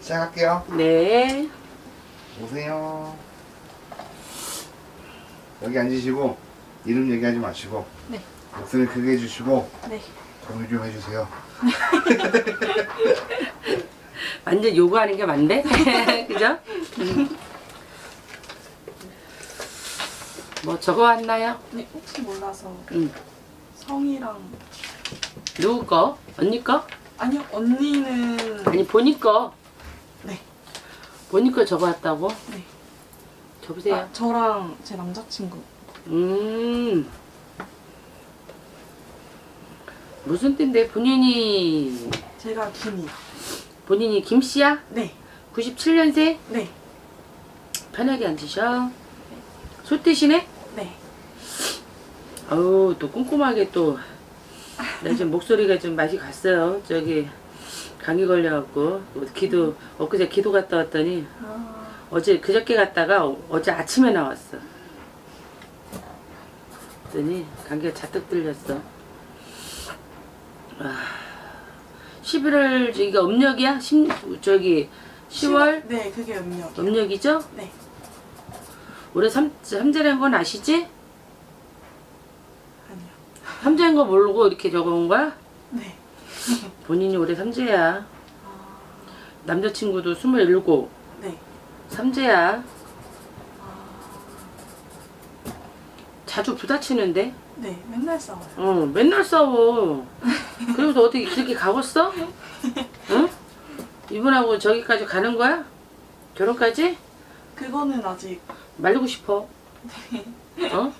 시작할게요. 네. 오세요. 여기 앉으시고 이름 얘기하지 마시고 네. 목소리 크게 해주시고 네. 공유 좀 해주세요. 완전 요구하는 게 맞네? 그죠? 음. 뭐 적어 왔나요? 네, 혹시 몰라서 응. 성이랑 누구 거? 언니 거? 아니요 언니는 아니 본인 거. 네. 본인 거 적어 왔다고? 네. 적으세요. 아, 저랑 제 남자친구 음. 무슨 띠인데 본인이 제가 김이요. 본인이 김 씨야? 네. 97년생? 네. 편하게 앉으셔. 소띠시네? 네. 어우 또 꼼꼼하게 또 나 지금 목소리가 좀 맛이 갔어요. 저기 감기 걸려갖고 기도 엊그제 기도 갔다 왔더니 아, 어제 그저께 갔다가 어- 어제 아침에 나왔어. 그랬더니 감기가 잔뜩 들렸어. 아, 11월 저기가 음력이야? 심, 저기 10월 네, 그게 음력. 음력이죠? 네. 올해 삼, 삼재라는 건 아시지? 아니요. 삼재인 거 모르고 이렇게 적어온 거야? 네. 본인이 올해 삼재야. 아, 남자친구도 27, 네. 삼재야. 아, 자주 부다치는데? 네, 맨날 싸워요. 어, 맨날 싸워. 그래서 어디 그렇게 가겠어? 응? 이분하고 저기까지 가는 거야? 결혼까지? 그거는 아직 말리고 싶어. 어?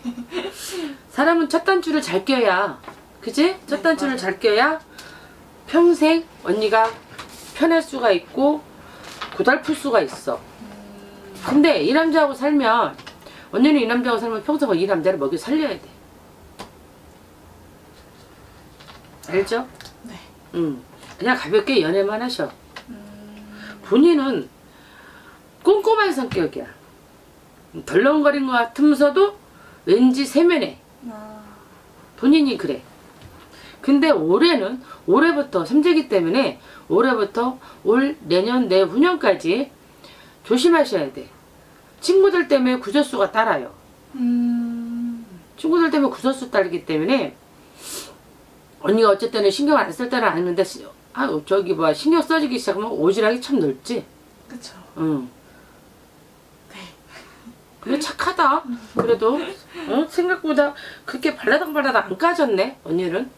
사람은 첫 단추를 잘 껴야, 그지? 첫 네, 단추를 맞아요. 잘 껴야 평생 언니가 편할 수가 있고 고달플 수가 있어. 음, 근데 이 남자하고 살면 언니는 이 남자하고 살면 평생 이 남자를 먹여 살려야 돼. 알죠? 네. 응. 그냥 가볍게 연애만 하셔. 음, 본인은 꼼꼼한 성격이야. 덜렁거린 것 같으면서도 왠지 세면해. 아, 본인이 그래. 근데 올해는 올해부터 삼재기 때문에 올해부터 올 내년 내후년까지 조심하셔야 돼. 친구들 때문에 구설수가 따라요. 음, 친구들 때문에 구설수 따르기 때문에 언니가 어쨌든 신경 안 쓸 때는 아는데 시- 아 저기 뭐 신경 써주기 시작하면 오지랖이 참 넓지. 그쵸. 응. 네. 그래 착하다. 그래도 어? 생각보다 그렇게 발라당 발라당 안 까졌네 언니는.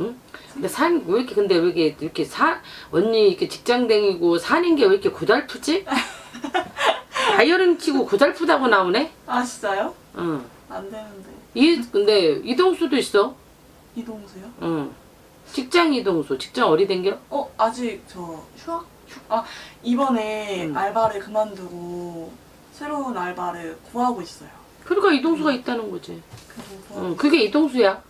응? 근데 산 왜 이렇게 근데 왜 이렇게 이렇게 사 언니 이렇게 직장 다니고 사는 게 왜 이렇게 고달프지? 다이어링 치고 고달프다고 나오네. 아, 진짜요? 응. 안 되는데. 이 근데 이동수도 있어. 이동수요? 응. 직장 이동수. 직장 어디 댕겨? 어, 아직 저 휴학? 휴- 아, 이번에 음. 알바를 그만두고 새로운 알바를 구하고 있어요. 그러니까 이동수가 있다는 거지. 응. 그게 이동수야.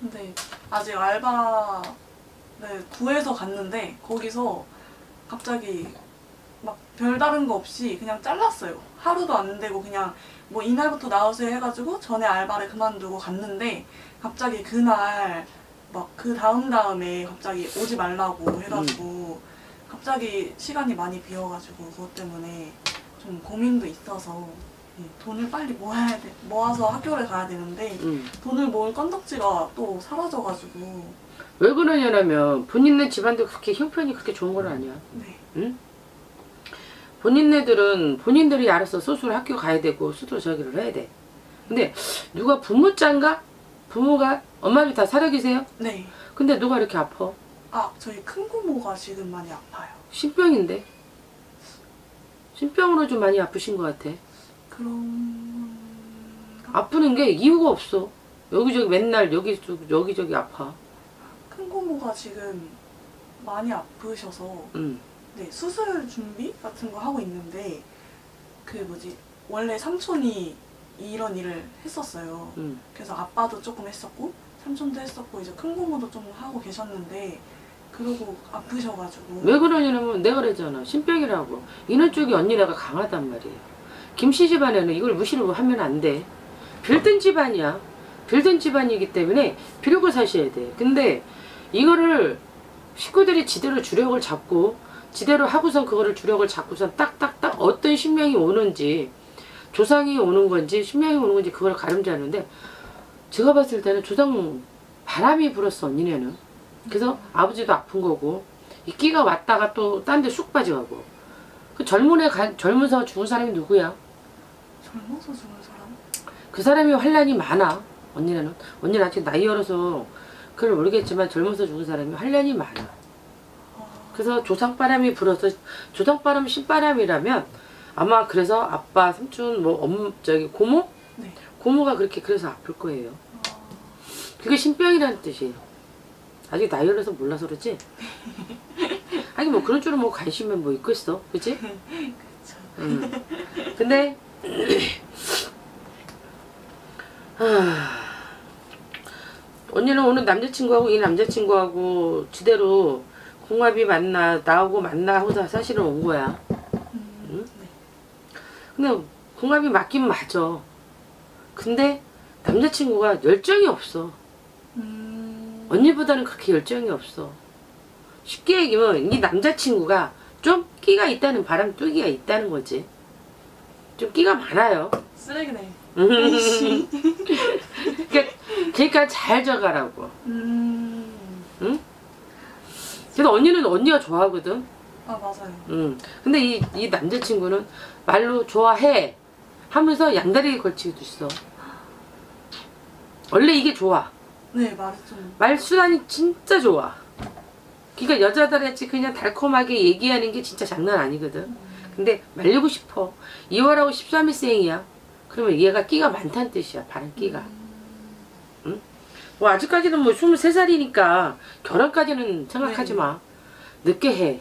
근데 아직 알바를 구해서 갔는데 거기서 갑자기 막 별다른 거 없이 그냥 잘랐어요. 하루도 안 되고 그냥 뭐 이날부터 나오세요 해가지고 전에 알바를 그만두고 갔는데 갑자기 그날 막 그 다음 다음에 갑자기 오지 말라고 해가지고 갑자기 시간이 많이 비어가지고 그것 때문에 좀 고민도 있어서 예, 돈을 빨리 모아야 돼 모아서 학교를 가야 되는데 응. 돈을 모을 건덕지가 또 사라져가지고 왜 그러냐면 본인네 집안도 그렇게 형편이 그렇게 좋은 건 아니야. 네 응? 본인네들은 본인들이 알아서 스스로 학교 가야 되고 스스로 저기를 해야 돼. 근데 누가 부모 짠가? 부모가 엄마도 다 살아 계세요? 네. 근데 누가 이렇게 아파? 아 저희 큰 고모가 지금 많이 아파요. 신병인데. 신병으로 좀 많이 아프신 것 같아. 그런 아프는 게 이유가 없어. 여기저기 맨날 여기저기 여기저기 아파. 큰 고모가 지금 많이 아프셔서 응. 네 수술 준비 같은 거 하고 있는데 그 뭐지 원래 삼촌이 이런 일을 했었어요. 응. 그래서 아빠도 조금 했었고 삼촌도 했었고 이제 큰 고모도 좀 하고 계셨는데 그러고 아프셔가지고 왜 그러냐면 내가 그랬잖아. 신병이라고. 이런 쪽이 언니네가 강하단 말이에요. 김씨 집안에는 이걸 무시를 하면 안 돼. 빌든 집안이야. 빌든 집안이기 때문에 비르고 사셔야 돼. 근데 이거를 식구들이 지대로 주력을 잡고 지대로 하고선 그거를 주력을 잡고선 딱딱딱 어떤 신명이 오는지 조상이 오는 건지 신명이 오는 건지 그걸 가름자는데 제가 봤을 때는 조상 바람이 불었어 언니네는 그래서 아버지도 아픈 거고 이 끼가 왔다가 또 딴 데 쑥 빠져가고 그 젊은 애 가, 젊은서 죽은 사람이 누구야? 젊어서 죽은 사람? 그 사람이 환란이 많아 언니는 언니는 아직 나이 어려서 그걸 모르겠지만 젊어서 죽은 사람이 환란이 많아 아, 그래서 조상바람이 불어서 조상바람 신바람이라면 아마 그래서 아빠 삼촌 뭐 엄 저기 고모? 네. 고모가 그렇게 그래서 아플 거예요. 아, 그게 신병이라는 뜻이에요. 아직 나이 어려서 몰라서 그러지 아니 뭐 그런 줄은 뭐 관심은 뭐 있겠어 그치? 그쵸. 음. 근데 하... 언니는 오늘 남자친구하고 이 남자친구하고 지대로 궁합이 맞나 나하고 맞나 하고 사실은 온 거야. 음, 네. 근데 궁합이 맞긴 맞아. 근데 남자친구가 열정이 없어. 음, 언니보다는 그렇게 열정이 없어. 쉽게 얘기하면 이 남자친구가 좀 끼가 있다는 바람 뚜기가 있다는 거지. 좀 끼가 많아요. 쓰레기네. 음. 그러니까, 그러니까 잘 져가라고. 음, 그래서 언니는 언니가 좋아하거든. 아 맞아요. 음. 근데 이, 이 남자친구는 말로 좋아해 하면서 양다리에 걸치기도 있어. 원래 이게 좋아. 네 말이 좀 말 수단이 진짜 좋아. 그러니까 여자들같이 그냥 달콤하게 얘기하는 게 진짜 장난 아니거든. 근데 말리고 싶어. 2월하고 13일생이야. 그러면 얘가 끼가 많다는 뜻이야. 바른 끼가. 뭐 아직까지는 뭐 23살이니까 결혼까지는 생각하지 네. 마. 늦게 해.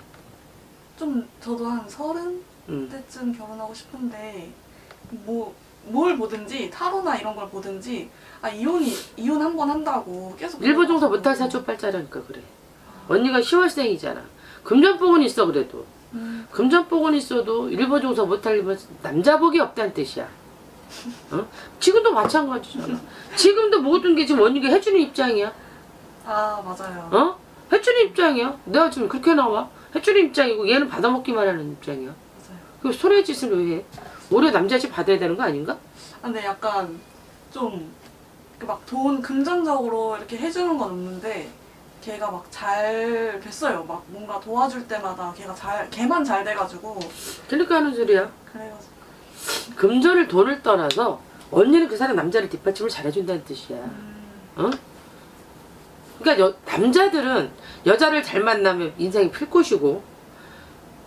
좀 저도 한 서른 음. 때쯤 결혼하고 싶은데 뭐 뭘 보든지 타로나 이런 걸 보든지 아 이혼이 이혼 한 번 한다고 계속 일부 정도. 못할 사주팔자라니까 그래. 언니가 10월생이잖아. 금전복은 있어 그래도. 음, 금전복은 있어도 일부 정도 못하려면 남자복이 없다는 뜻이야. 어? 지금도 마찬가지잖아. 지금도 모든 게 지금 언니가 해주는 입장이야. 아 맞아요. 어? 해주는 입장이야. 내가 지금 그렇게 나와. 해주는 입장이고 얘는 받아먹기만 하는 입장이야. 맞아요. 그 소리의 짓을 왜 해? 오히려 남자집 받아야 되는 거 아닌가? 아, 근데 약간 좀 막 돈 금전적으로 이렇게 해주는 건 없는데 걔가 막 잘 됐어요. 막 뭔가 도와줄 때마다 걔가 잘 걔만 잘 돼가지고 그러니까 하는 소리야. 그래가지고 금전을 돈을 떠나서 언니는 그 사람 남자를 뒷받침을 잘해준다는 뜻이야. 음, 어? 그러니까 여- 남자들은 여자를 잘 만나면 인생이 필 곳이고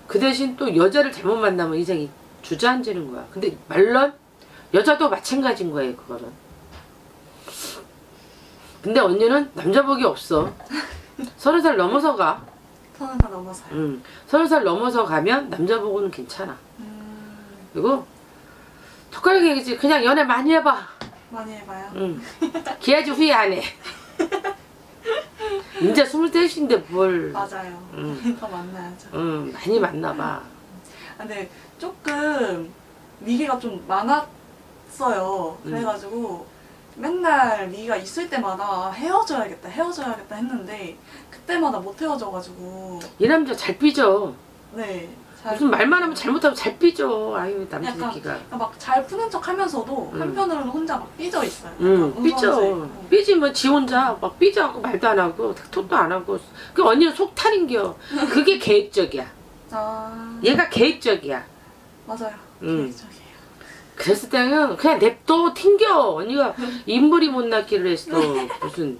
그 대신 또 여자를 잘못 만나면 인생이 주저앉는 거야. 근데 말론 여자도 마찬가지인 거예요. 그거는. 근데 언니는 남자복이 없어. 서른 살 넘어서 가. 서른 살 넘어서요. 음. 서른 살 넘어서 가면 남자복은 괜찮아. 음, 그리고 젓가락이 얘기지. 그냥 연애 많이 해봐. 많이 해봐요. 응. 기아지 후회 안 해. 이제 스물셋인데 뭘. 맞아요. 음. 더 만나야죠. 응, 많이 만나봐. 아, 근데 조금 미개가 좀 많았어요. 음. 그래가지고 맨날 미가 있을 때마다 헤어져야겠다, 헤어져야겠다 했는데 그때마다 못 헤어져가지고 이 남자 잘 삐져. 네. 잘 무슨 말만 하면 잘못하면 잘 삐져. 아유, 남자 약간 새끼가. 막 잘 푸는 척 하면서도 음. 한편으로는 혼자 막 삐져 있어요. 응, 약간 삐져. 운전수에. 삐지면 지 혼자 막 삐져하고 말도 안 하고, 톡도 안 하고. 그 언니는 속 타는겨. 그게 계획적이야. 아 얘가 계획적이야. 맞아요. 음. 계획적이에요. 그랬을 때는 그냥 냅둬 튕겨. 언니가 인물이 못 낳기를 했어. 무슨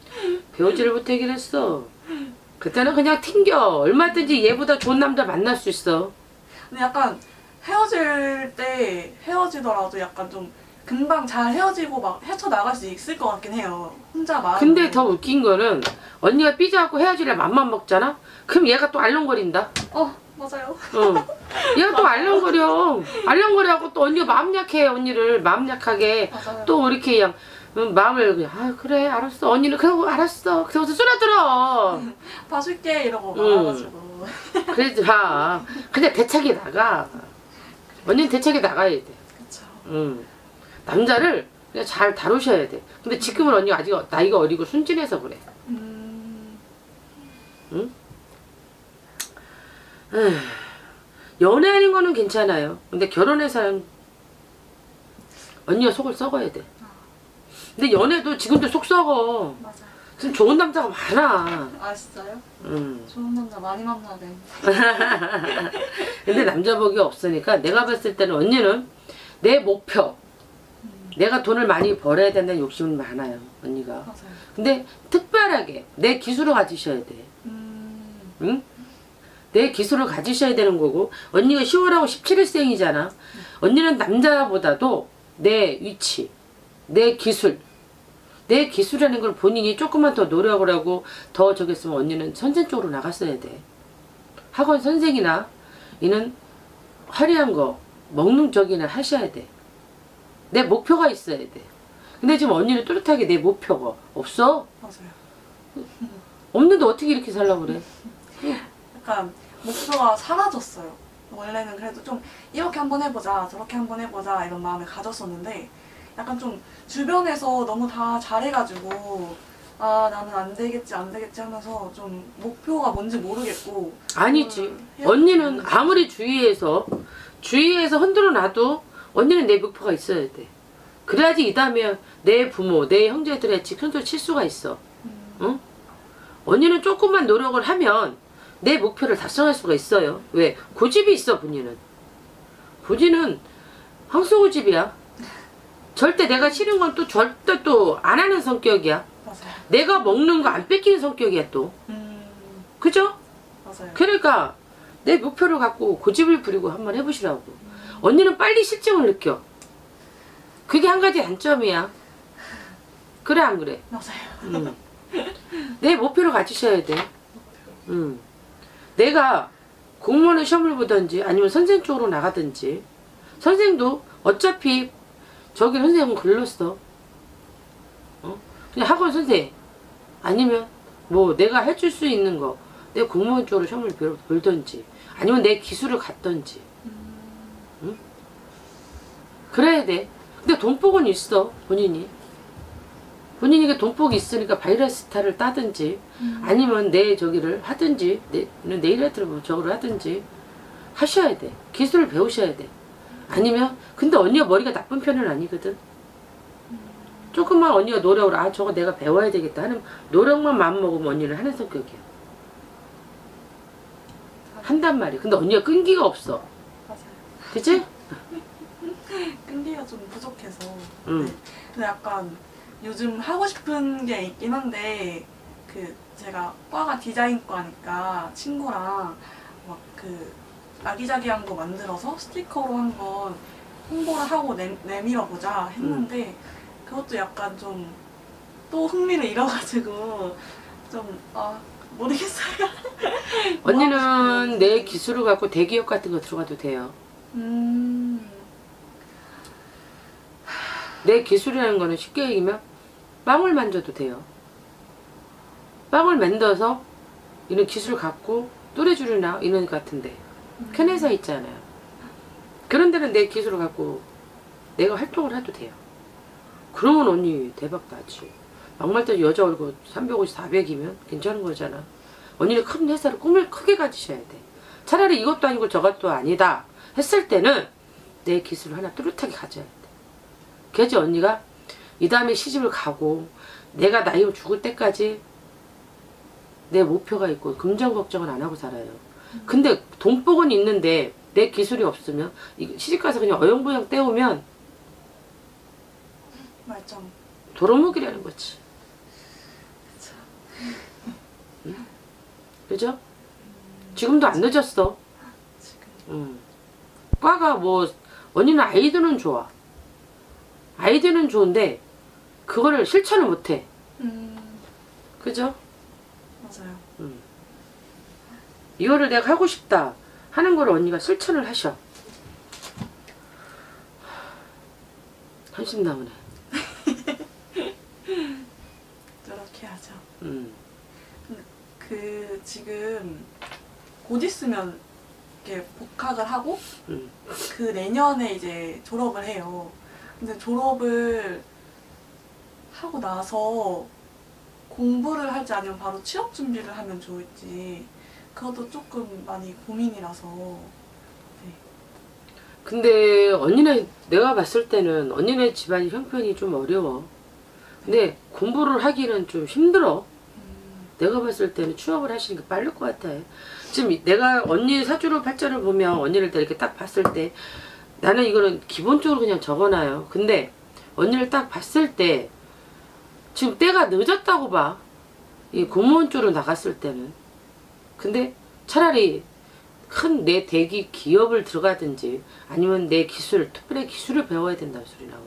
배우지를 못하기를 했어. 그때는 그냥 튕겨. 얼마든지 얘보다 좋은 남자 만날 수 있어. 근데 약간 헤어질 때 헤어지더라도 약간 좀 금방 잘 헤어지고 막 헤쳐나갈 수 있을 것 같긴 해요. 혼자 마음. 근데 더 웃긴 거는 언니가 삐져갖고 헤어지려 맘만 먹잖아? 그럼 얘가 또 알렁거린다? 어 맞아요. 응. 얘가 또 알렁거려 알렁거려하고 또 언니가 마음 약해 언니를 마음 약하게 맞아요. 또 이렇게 그냥 음, 마음을 그냥 아 그래 알았어 언니는 그러고 알았어 그러고서 쏟아들어 봐줄게 이러고 음. 말아가지고. 그러지 마. 근데 대책이 나가. 언니는 대책이 나가야 돼. 그쵸. 응. 남자를 그냥 잘 다루셔야 돼. 근데 지금은 언니가 아직 나이가 어리고 순진해서 그래. 음. 에휴, 연애하는 거는 괜찮아요. 근데 결혼해서는 언니가 속을 썩어야 돼. 근데 연애도 지금도 속 썩어. 맞아요. 지금 좋은 남자가 많아. 아 진짜요? 음. 좋은 남자 많이 만나야 돼. 근데 남자 복이 없으니까 내가 봤을 때는 언니는 내 목표, 내가 돈을 많이 벌어야 된다는 욕심은 많아요. 언니가. 맞아요. 근데 특별하게 내 기술을 가지셔야 돼. 음. 응? 내 기술을 가지셔야 되는 거고 언니가 10월하고 17일생이잖아. 언니는 남자보다도 내 위치, 내 기술, 내 기술이라는 걸 본인이 조금만 더 노력을 하고 더 저기 했으면 언니는 선생 쪽으로 나갔어야 돼. 학원 선생이나 이는 화려한 거 먹는 쪽이나 하셔야 돼. 내 목표가 있어야 돼. 근데 지금 언니는 뚜렷하게 내 목표가 없어. 맞아요. 없는데 어떻게 이렇게 살라고 그래? 약간 목표가 사라졌어요. 원래는 그래도 좀 이렇게 한번 해보자, 저렇게 한번 해보자 이런 마음을 가졌었는데 약간 좀 주변에서 너무 다 잘해가지고 아 나는 안 되겠지 안 되겠지 하면서 좀 목표가 뭔지 모르겠고 아니지. 음, 언니는 되는데. 아무리 주위에서 주위에서 흔들어 놔도 언니는 내 목표가 있어야 돼. 그래야지 이 다음에 내 부모, 내 형제들의 큰소리 칠 수가 있어. 음, 응? 언니는 조금만 노력을 하면 내 목표를 달성할 수가 있어요. 왜? 고집이 있어, 본인은. 본인은 황소고집이야. 절대 내가 싫은 건 또 절대 또 안 하는 성격이야. 맞아요. 내가 먹는 거 안 뺏기는 성격이야, 또. 음, 그죠? 맞아요. 그러니까 내 목표를 갖고 고집을 부리고 한번 해보시라고. 언니는 빨리 실증을 느껴. 그게 한 가지 단점이야. 그래 안 그래? 맞아요. 음. 내 목표를 가지셔야 돼. 음. 내가 공무원의 시험을 보든지 아니면 선생 쪽으로 나가든지 선생도 어차피 저기 선생은 글렀어. 어? 그냥 학원 선생 아니면 뭐 내가 해줄 수 있는 거 내 공무원 쪽으로 시험을 볼- 볼든지 아니면 내 기술을 갖든지 응? 그래야 돼. 근데 돈복은 있어 본인이. 본인에게 돈복이 있으니까 바이러스타를 따든지 아니면 내 저기를 하든지 내, 아트를 뭐 저거를 하든지 하셔야 돼 기술을 배우셔야 돼 아니면 근데 언니가 머리가 나쁜 편은 아니거든 조금만 언니가 노력을 아 저거 내가 배워야 되겠다 하는 노력만 마음먹으면 언니는 하는 성격이야 한단 말이야 근데 언니가 끈기가 없어 맞아요. 그치? 끈기가 좀 부족해서. 응. 네. 근데 약간 요즘 하고 싶은 게 있긴 한데 그 제가 과가 디자인과니까 친구랑 막 그 아기자기한 거 만들어서 스티커로 한번 홍보를 하고 내, 내밀어 보자 했는데 그것도 약간 좀 또 흥미를 잃어가지고 좀아 모르겠어요. 언니는. 내 기술을 갖고 대기업 같은 거 들어가도 돼요 음 내 기술이라는 거는 쉽게 얘기하면 빵을 만져도 돼요. 빵을 만들어서 이런 기술 갖고 또래줄이나 이런 것 같은데 큰 회사 있잖아요. 그런 데는 내 기술을 갖고 내가 활동을 해도 돼요. 그러면 언니 대박 나지. 막말 때 여자 얼굴 350, 400이면 괜찮은 거잖아. 언니는 큰 회사를 꿈을 크게 가지셔야 돼. 차라리 이것도 아니고 저것도 아니다 했을 때는 내 기술을 하나 뚜렷하게 가져야 돼. 그래야지 언니가 이 다음에 시집을 가고 내가 나이 죽을 때까지 내 목표가 있고 금전 걱정은 안 하고 살아요. 근데 돈복은 있는데 내 기술이 없으면 이 시집가서 그냥 어영부영 때우면 말점 도로묵이라는 거지. 그쵸. 응? 그죠? 지금도 안 늦었어. 지금 응. 과가 뭐 언니는 아이들은 좋아. 아이들은 좋은데 그거를 실천을 못해. 음 그죠? 맞아요. 이거를 내가 하고 싶다 하는 걸 언니가 실천을 하셔. 한심 나오네. 저렇게 하죠. 음. 그 지금 곧 있으면 이렇게 복학을 하고 음. 그 내년에 이제 졸업을 해요. 근데 졸업을 하고 나서 공부를 할지 아니면 바로 취업 준비를 하면 좋을지 그것도 조금 많이 고민이라서 네. 근데 언니네 내가 봤을 때는 언니네 집안이 형편이 좀 어려워. 근데 공부를 하기는 좀 힘들어. 음, 내가 봤을 때는 취업을 하시는 게 빠를 것 같아. 지금 내가 언니 사주로 팔자를 보면 언니를 이렇게 딱 봤을 때 나는 이거는 기본적으로 그냥 적어놔요. 근데 언니를 딱 봤을 때 지금 때가 늦었다고 봐. 이 공무원 쪽으로 나갔을 때는. 근데 차라리 큰 내 대기 기업을 들어가든지 아니면 내 기술, 특별히 기술을 배워야 된다는 소리 나와.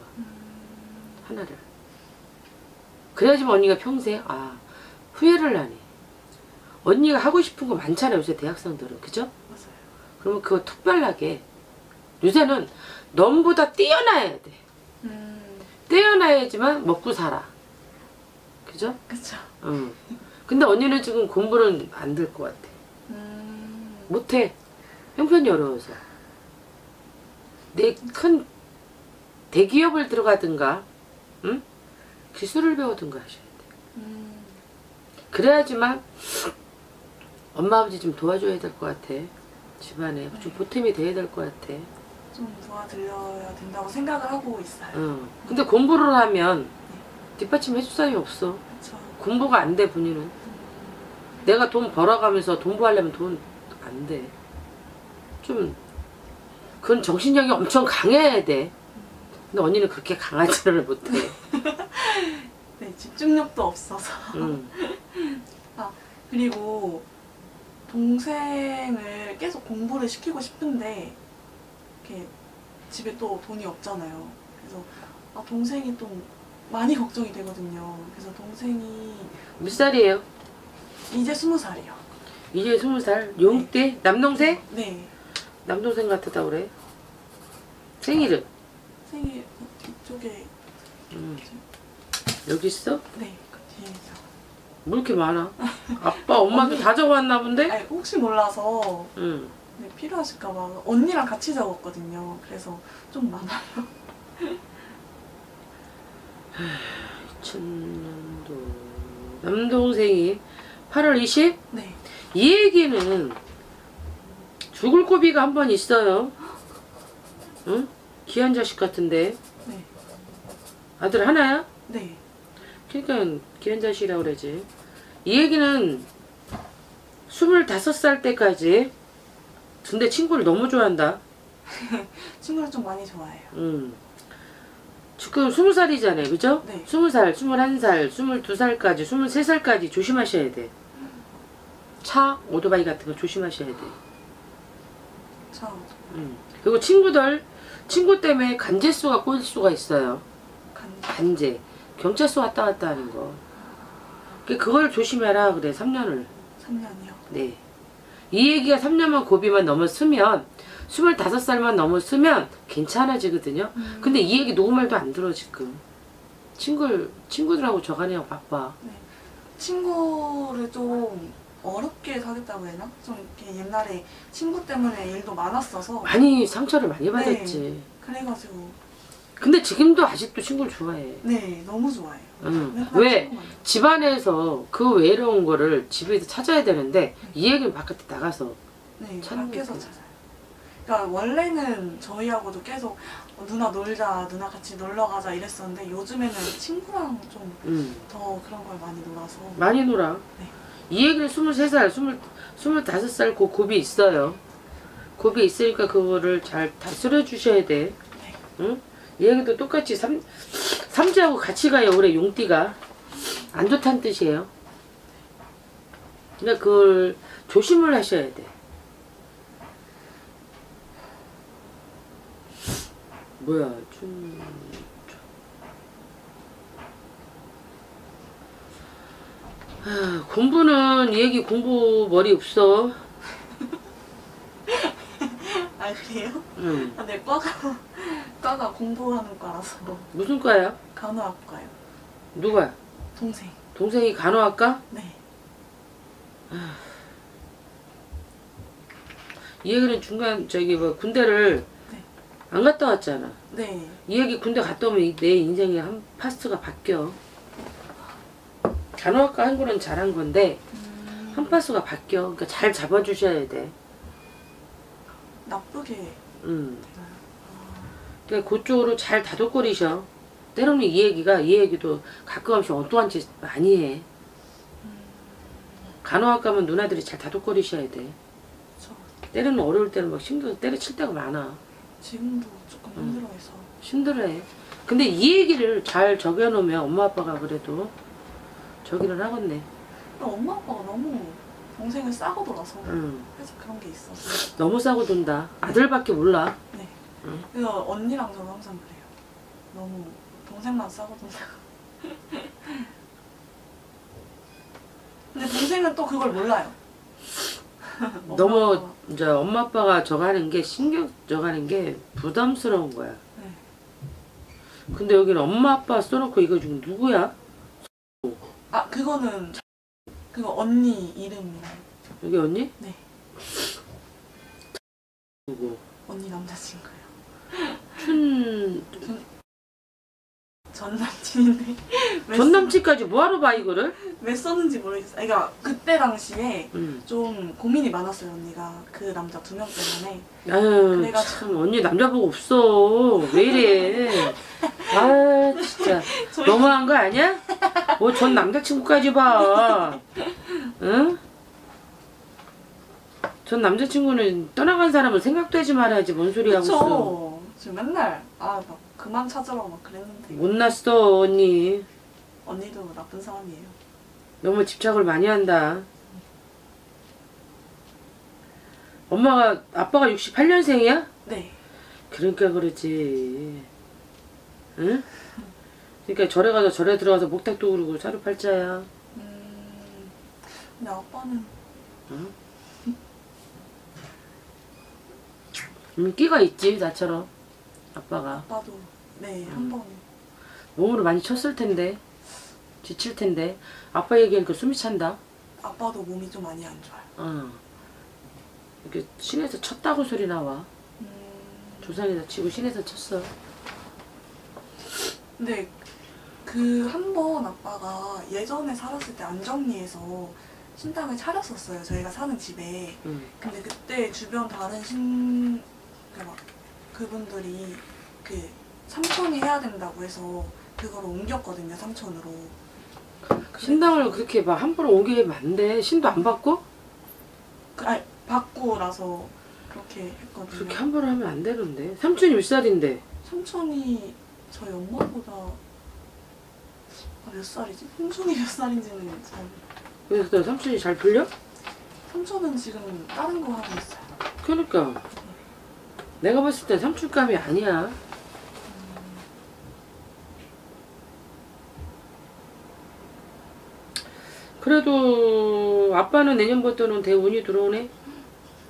하나를. 그래야지만 언니가 평생 아 후회를 하네. 언니가 하고 싶은 거 많잖아요 요새 대학생들은 그죠? 맞아요. 그러면 그거 특별하게 요새는 넘보다 뛰어나야 돼. 음, 뛰어나야지만 먹고 살아. 그죠? 그쵸. 응. 근데 언니는 지금 공부는 안 될 것 같아. 음, 못해. 형편이 어려워서. 내 큰 대기업을 들어가든가, 응? 기술을 배우든가 하셔야 돼. 음, 그래야지만 엄마 아버지 좀 도와줘야 될 것 같아. 집안에 좀 보탬이 돼야 될 것 같아. 좀 도와드려야 된다고 생각을 하고 있어요. 응. 근데 공부를 하면 뒷받침 해줄 사람이 없어. 그쵸. 공부가 안 돼 본인은. 내가 돈 벌어가면서 공부하려면 돈 안 돼. 좀 그건 정신력이 엄청 강해야 돼. 근데 언니는 그렇게 강하지를 못해. 네, 집중력도 없어서. 응. 그리고 동생을 계속 공부를 시키고 싶은데 이렇게 집에 또 돈이 없잖아요. 그래서 아, 동생이 좀 많이 걱정이 되거든요. 그래서 동생이 몇 살이에요? 이제 스무 살이요. 이제 스무 살. 용대 남동생? 네. 남동생 같다 그래. 생일은? 생일 이쪽에 응. 여기 있어? 네, 그 뒤에서. 뭐 이렇게 많아? 아빠, 엄마도 다 적어왔나 본데? 아니, 혹시 몰라서 응. 네, 필요하실까봐 언니랑 같이 적었거든요. 그래서 좀 많아요. 2000년도 남동생이 8월 20? 네. 이 얘기는 죽을 고비가 한 번 있어요. 응? 귀한 자식 같은데 네. 아들 하나야? 네. 그러니까 귀한 자식이라고 그러지. 이 얘기는 25살 때까지 근데 친구를 너무 좋아한다. 친구를 좀 많이 좋아해요. 음. 지금 20살이잖아요. 그죠? 네. 20살, 21살, 22살까지, 23살까지 조심하셔야 돼. 차, 오토바이 같은 거 조심하셔야 돼. 자, 음. 그리고 친구들, 친구 때문에 간제수가 꼬일 수가 있어요. 간 간제. 경찰서 왔다 갔다 하는 거. 그- 그걸 조심해라 그래, 3년을. 3년이요. 네. 이 얘기가 3년만 고비만 넘었으면 25살만 넘었으면 괜찮아지거든요. 음. 근데 이 얘기 누구 말도 안 들어 지금. 친구 친구들하고 저간이랑 바빠. 친구를 좀 어렵게 사귀었다고 해야 되나? 좀 이렇게 옛날에 친구 때문에 일도 많았어서 많이 상처를 많이 받았지. 그래가지고 근데 지금도 아직도 친구를 좋아해. 네 너무 좋아해요. 응. 맨날 왜? 집안에서 그 외로운 거를 집에서 찾아야 되는데 이 얘기는 바깥에 나가서 네 찾는 밖에서. 찾아요. 그러니까 원래는 저희하고도 계속 어, 누나 놀자, 누나 같이 놀러 가자 이랬었는데 요즘에는 친구랑 좀더 음, 그런 걸 많이 놀아서 많이 놀아. 네. 이 얘기를 23살, 20, 25살 그 곱이 있어요. 곱이 있으니까 그거를 잘 다스려 주셔야 돼. 네. 응? 이 얘기도 똑같이 삼, 삼지하고 같이 가요. 올해 용띠가. 안 좋다는 뜻이에요. 그러니까 그걸 조심을 하셔야 돼. 뭐야, 좀. 아, 공부는 이 얘기 공부 머리 없어. 아 그래요? 응. 아, 네 과가 과가 공부하는 과라서 무슨 과야? 간호학과요. 누가? 동생. 동생이 간호학과? 네. 이 얘기는 중간 저기 뭐 군대를 네. 안 갔다 왔잖아. 네. 이 얘기 군대 갔다 오면 이- 내 인생의 한 파스가 바뀌어. 간호학과 한 거는 잘한 건데 음, 한파수가 바뀌어. 그러니까 잘 잡아주셔야 돼. 나쁘게 음. 되나요? 그러니까 그쪽으로 잘 다독거리셔. 때로는 이 얘기가 이 얘기도 가끔씩 엉뚱한 짓 많이 해. 간호학 가면 누나들이 잘 다독거리셔야 돼. 저 때로는 어려울 때는 막 힘들어 때려칠 때가 많아. 지금도 조금 음. 힘들어해서 힘들어해. 근데 이 얘기를 잘 적여놓으면 엄마 아빠가 그래도 저기를 하겠네. 엄마 아빠가 너무 동생을 싸고 돌아서 응. 그래서 그런 게 있어서 너무 싸고 돈다. 아들밖에 몰라. 네. 응. 그래서 언니랑 저는 항상 그래요. 너무 동생만 싸고 돈다. 근데 동생은 또 그걸 몰라요. 엄마 너무 아빠가. 이제 엄마 아빠가 저가는 게 신경 저가는 게 부담스러운 거야. 네. 근데 여기는 엄마 아빠 써놓고 이거 지금 누구야? 아 그거는 그거 언니 이름이랑 여기 언니? 네. 누구? 언니 남자친구예요. 춘 전 남친인데 왜, 전 남친까지 뭐하러 봐 이거를? 써, 왜 썼는지 모르겠어요. 그러니까 그때 당시에 응. 좀 고민이 많았어요 언니가 그 남자 두 명 때문에 아유 그래가지고. 참 언니 남자 보고 없어 왜 이래? 아 진짜 저희 너무한 거 아니야? 뭐 전 남자친구까지 봐. 응? 전 남자친구는 떠나간 사람을 생각도 하지 말아야지 뭔 소리 하고 있어. 그쵸. 지금 맨날 아막 그만 찾으라고 막 그랬는데 못났어 언니. 언니도 나쁜 사람이에요. 너무 집착을 많이 한다. 엄마가 아빠가 68년생이야? 네. 그러니까 그러지. 응? 그러니까 절에 가서 절에 들어가서 목탁도 구르고 사료팔자야. 음. 근데 아빠는 인기가 있지 나처럼 아빠가 아빠도 네 음. 한 번. 몸으로 많이 쳤을 텐데 지칠 텐데 아빠 얘기하니까 숨이 찬다. 아빠도 몸이 좀 많이 안 좋아요. 어. 이렇게 신에서 쳤다고 소리 나와. 음. 조상에서 치고 신에서 쳤어. 근데 그 한 번 아빠가 예전에 살았을 때 안정리에서 신당을 차렸었어요. 저희가 사는 집에. 응. 근데 그때 주변 다른 신, 그 막, 그분들이 그 삼촌이 해야 된다고 해서 그걸 옮겼거든요, 삼촌으로. 신당을 그렇게 막 함부로 옮기면 안 돼. 신도 안 받고? 그, 아니, 받고 나서 그렇게 했거든요. 그렇게 함부로 하면 안 되는데. 삼촌이 몇 살인데? 삼촌이 저희 엄마보다 아, 몇 살이지? 삼촌이 몇 살인지는 잘. 그래서 너 삼촌이 잘 불려? 삼촌은 지금 다른 거 하고 있어요. 그러니까. 내가 봤을 때 삼촌감이 아니야. 그래도 아빠는 내년부터는 대운이 들어오네.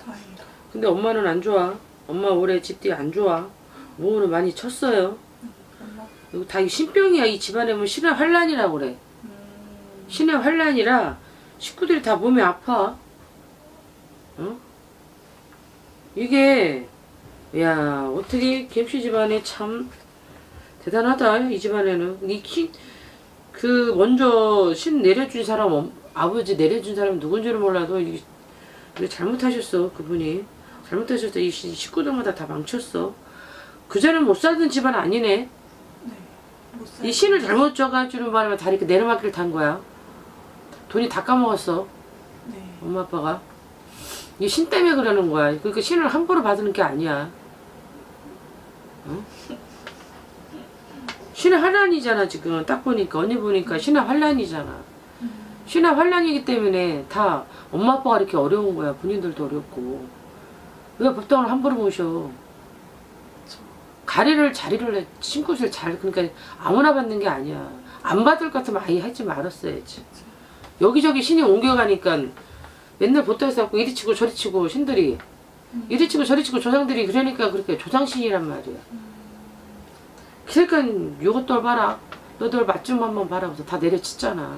다행이다. 근데 엄마는 안 좋아. 엄마 올해 집뒤 안 좋아. 몸으로 많이 쳤어요. 이거 다이 신병이야. 이 집안에 뭐 신의 환란이라고 그래. 음, 신의 환란이라 식구들이 다 몸이 아파. 어? 이게 야 어떻게 김씨 집안에 참 대단하다 이 집안에는 이 그 먼저 신 내려준 사람 엄- 아버지 내려준 사람 누군지는 몰라도 이 잘못하셨어 그분이 잘못하셨어 이 시- 식구들마다 다 망쳤어 그전엔 못 살던 집안 아니네 네. 이 신을 잘못 줘가지고 말하면 다 이렇게 내리막길 탄 거야. 돈이 다 까먹었어. 네. 엄마 아빠가. 이 신 때문에 그러는 거야. 그러니까 신을 함부로 받는 게 아니야. 응? 신의 환란이잖아 지금 딱 보니까 언니 보니까 신의 환란이잖아. 신의 환란이기 때문에 다 엄마 아빠가 이렇게 어려운 거야. 본인들도 어렵고. 왜 법당을 함부로 모셔? 가리를 자리를 해, 신굿을 잘 그러니까 아무나 받는 게 아니야. 안 받을 것 같으면 아예 하지 말았어야지. 여기저기 신이 옮겨가니까 맨날 보따에서 갖고 이리 치고 저리 치고 신들이 이리 치고 저리 치고 조상들이 그러니까 그렇게 조상신이란 말이야. 그러니까 요것들 봐라. 너들 맛좀 한번 봐라. 그래서 다 내려치잖아.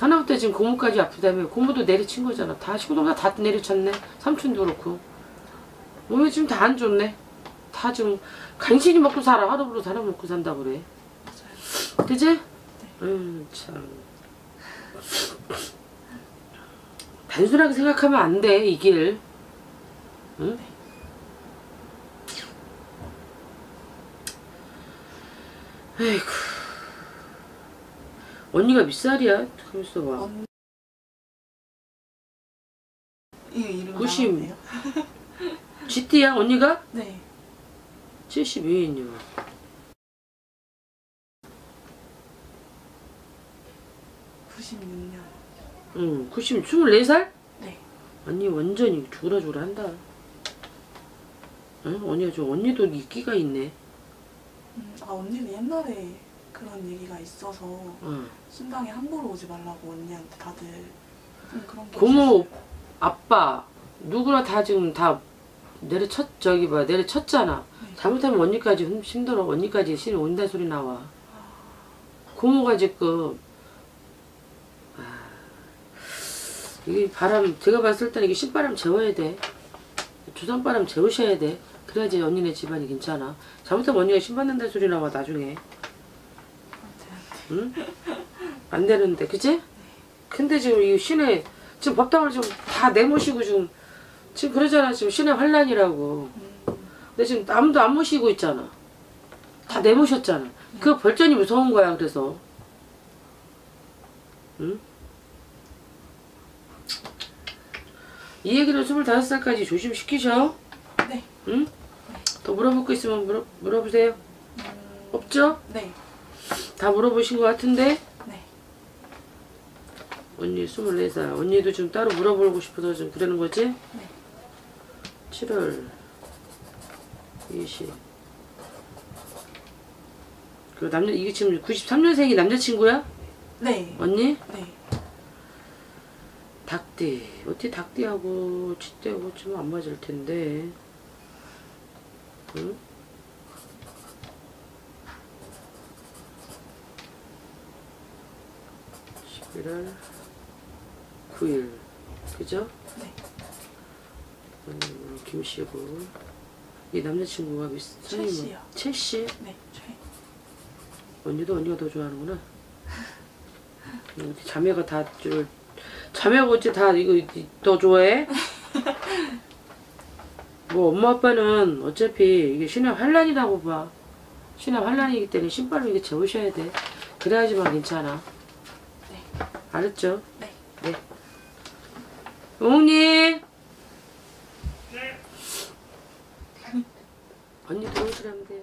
하나부터 지금 고모까지 아프다며 고모도 내려친 거잖아. 다 식구들마다 다 내려쳤네. 삼촌도 그렇고. 몸이 지금 다 안 좋네. 다 지금 간신히 먹고 살아. 하루부로 사람 먹고 산다 그래. 그지? 음, 참. 단순하게 생각하면 안 돼, 이 길. 응? 에이구. 언니가 몇 살이야? 가만있어 봐. 언니 이 이름 90. 나왔네요. GT야, 언니가? 네. 72인요. (96년) 응, 90, 24살? 네. 언니 완전히 죽으라죽으라 한다. 응? 언니가 좀, 언니도 이끼가 있네. 음, 아 언니는 옛날에 그런 얘기가 있어서 응. 신당에 함부로 오지 말라고 언니한테 다들 좀 그런 게 고모, 있었어요. 아빠, 누구나 다 지금 다 내려쳤, 저기 봐, 내려쳤잖아. 네. 잘못하면 언니까지 힘- 힘들어. 언니까지 신이 온다 소리 나와. 고모가 지금, 아, 이게 바람, 제가 봤을 때는 이게 신바람 재워야 돼. 주산바람 재우셔야 돼. 그래야지 언니네 집안이 괜찮아. 잘못하면 언니가 신받는다 소리 나와, 나중에. 응? 안 되는데, 그치? 근데 지금 이 신의, 지금 법당을 지금 다 내모시고 지금, 지금 그러잖아. 지금 신의 환란이라고. 근데 지금 아무도 안 모시고 있잖아. 다 내모셨잖아. 그 벌전이 무서운 거야, 그래서. 응? 이 얘기를 25살까지 조심시키셔. 네. 응? 더 물어볼 거 있으면 물어, 물어보세요. 음, 없죠? 네. 다 물어보신 것 같은데? 네. 언니 24살. 언니도 좀 따로 물어보고 싶어서 좀 그러는 거지? 네. 7월 20. 그 남자 이게 지금 93년생이 남자친구야? 네. 언니? 네. 닭띠. 어떻게 닭띠하고 쥐띠하고 좀 안 맞을 텐데. 응? (11월 9일) 그죠? 네. 음, 김씨고 이 남자친구가 뭐? 최씨요. 최씨? 네. 최. 언니도 언니가 더 좋아하는구나. 음, 자매가 다 줄, 자매가 어째 다 이거 더 좋아해? 뭐 엄마 아빠는 어차피 이게 신의 환란이라고 봐. 신의 환란이기 때문에 신발을 이게 재우셔야 돼. 그래야지만 괜찮아. 네. 알았죠? 네. 네. 어머니. 언니 들어오시라면. 네.